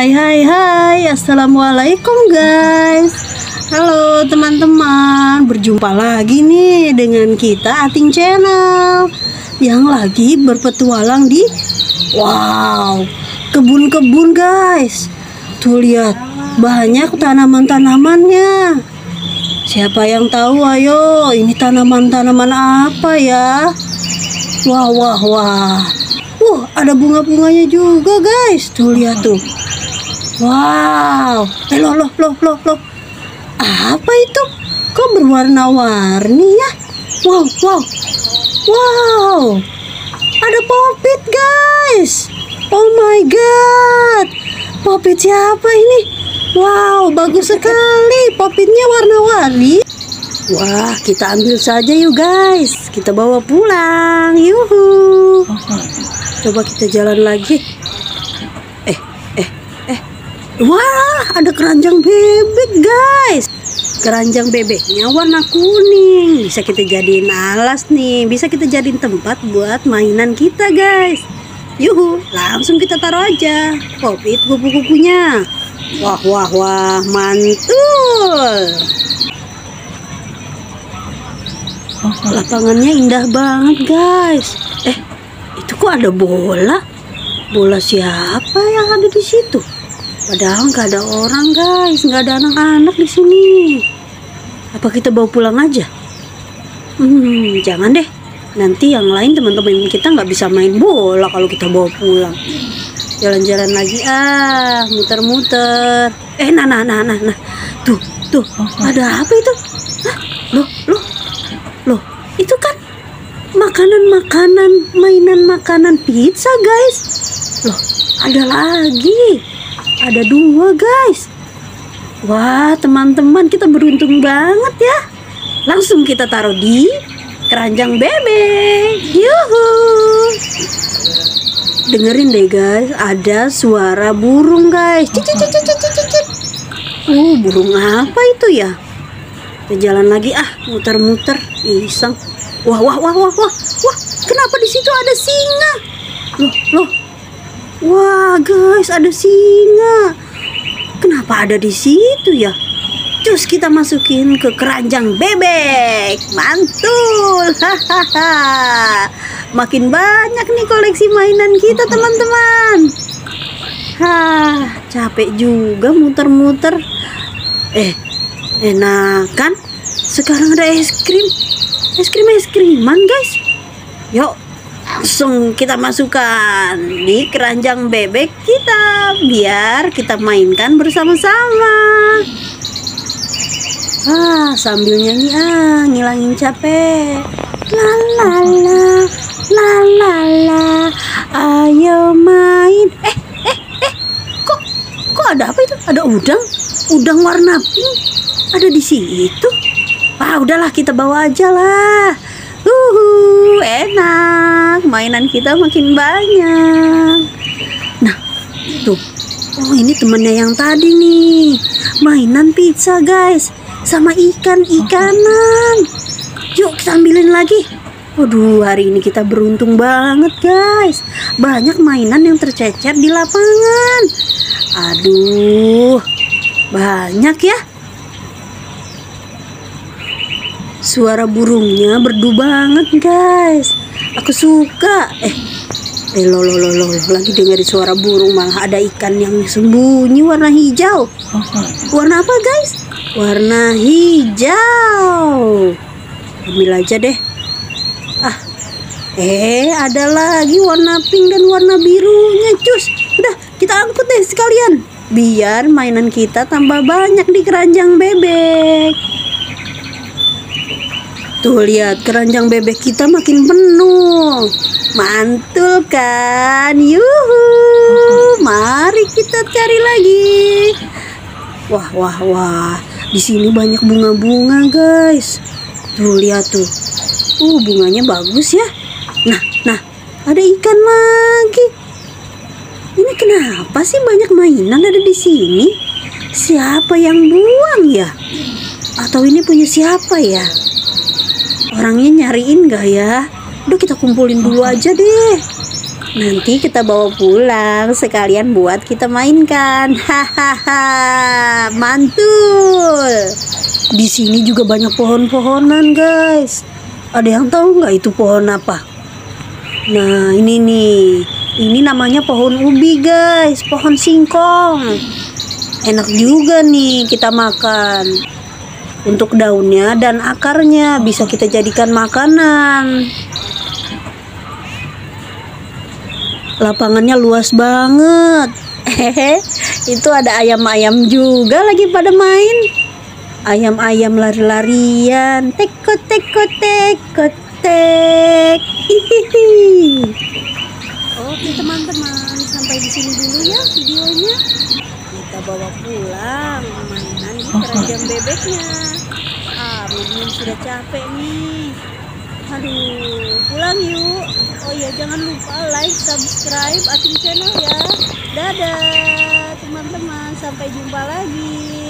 Hai hai hai. Assalamualaikum guys. Halo teman-teman. Berjumpa lagi nih dengan kita Ating Channel Yang lagi berpetualang di Wow Kebun-kebun guys. Tuh lihat. Banyak tanaman-tanamannya. Siapa yang tahu? Ayo Ini tanaman-tanaman apa ya? Wah wah wah. Wah, ada bunga-bunganya juga, guys. Tuh lihat tuh. Wow. Eh, loh, loh, loh, loh, loh. Apa itu? Kok berwarna-warni ya? Wow, wow. Wow. Ada popit, guys. Oh my god. Popit siapa ini? Wow, bagus sekali. Popitnya warna-warni. Wah, kita ambil saja yuk, guys. Kita bawa pulang. Yuhu. Coba kita jalan lagi. Wah, ada keranjang bebek, guys. Keranjang bebeknya warna kuning. Bisa kita jadiin alas nih. Bisa kita jadiin tempat buat mainan kita, guys. Yuhu, langsung kita taruh aja. Popit kupu-kupunya. Wah, wah, wah, mantul. Lapangannya indah banget, guys. Eh, itu kok ada bola? Bola siapa yang ada di situ? Padahal nggak ada orang, guys. Nggak ada anak-anak di sini. Apa kita bawa pulang aja? Hmm, jangan deh. Nanti yang lain teman-teman kita nggak bisa main bola kalau kita bawa pulang. Jalan-jalan lagi ah, muter-muter. Eh, nah, nah, nah, nah, nah. Tuh, tuh, ada apa itu? Hah? Loh, loh, loh, itu kan makanan-makanan, mainan makanan pizza, guys. Loh, ada lagi. Ada dua, guys. Wah, teman-teman, kita beruntung banget ya. Langsung kita taruh di keranjang bebek. Yuhu. Dengerin deh, guys. Ada suara burung, guys. Cicit, cicit, cicit, cicit. Uh, burung apa itu ya? Kita jalan lagi ah, muter-muter, iseng. Wah, wah, wah, wah, wah, wah. Kenapa di situ ada singa? Loh, loh. Wah, guys, ada singa. Kenapa ada di situ ya? Terus kita masukin ke keranjang bebek. Mantul. Hahaha. Makin banyak nih koleksi mainan kita, teman-teman. Hah, capek juga muter-muter. Eh, enak kan? Sekarang ada es krim. Es krim es kriman, guys. Yuk, langsung kita masukkan di keranjang bebek kita biar kita mainkan bersama-sama. Ah, sambil nyanyi ah, ngilangin capek. La la la, la la la, ayo main. Eh, eh, eh, kok, kok ada apa itu? Ada udang, udang warna pink. Ada di situ. Ah, udahlah kita bawa aja lah. Uhu, enak. Mainan kita makin banyak. Nah, tuh. Oh, ini temennya yang tadi nih. Mainan pizza, guys. Sama ikan-ikanan. Yuk, kita ambilin lagi. Waduh, hari ini kita beruntung banget, guys. Banyak mainan yang tercecer di lapangan. Aduh, banyak ya. Suara burungnya berdu banget guys Aku suka. Eh Eh lo lo lo lo Lagi dengerin suara burung Malah ada ikan yang sembunyi warna hijau. Warna apa guys? Warna hijau. Ambil aja deh. Ah Eh ada lagi warna pink dan warna birunya Cus. Udah kita angkut deh sekalian. Biar mainan kita tambah banyak di keranjang bebek Tuh lihat keranjang bebek kita makin penuh. Mantul kan? Yuhu. Mari kita cari lagi. Wah, wah, wah. Di sini banyak bunga-bunga, guys. Tuh lihat tuh. Uh, bunganya bagus ya. Nah, nah, ada ikan lagi. Ini kenapa sih banyak mainan ada di sini? Siapa yang buang ya? Atau ini punya siapa ya? Orangnya nyariin gak ya? Udah kita kumpulin dulu aja deh. Nanti kita bawa pulang sekalian buat kita mainkan. Hahaha, mantul. Di sini juga banyak pohon-pohonan, guys. Ada yang tahu nggak itu pohon apa? Nah, ini nih. Ini namanya pohon ubi, guys. Pohon singkong. Enak juga nih kita makan. Untuk daunnya dan akarnya. Bisa kita jadikan makanan. lapangannya luas banget. Hehe itu ada ayam-ayam juga lagi pada main. Ayam-ayam lari-larian. Teko teko teko tek. Hihihi. Oke teman-teman sampai di sini dulu ya videonya. Kita bawa pulang mainan di keranjang bebeknya. Ah Mimin sudah capek nih. Aduh pulang yuk. Oh ya jangan lupa like subscribe ating channel ya. Dadah teman-teman. Sampai jumpa lagi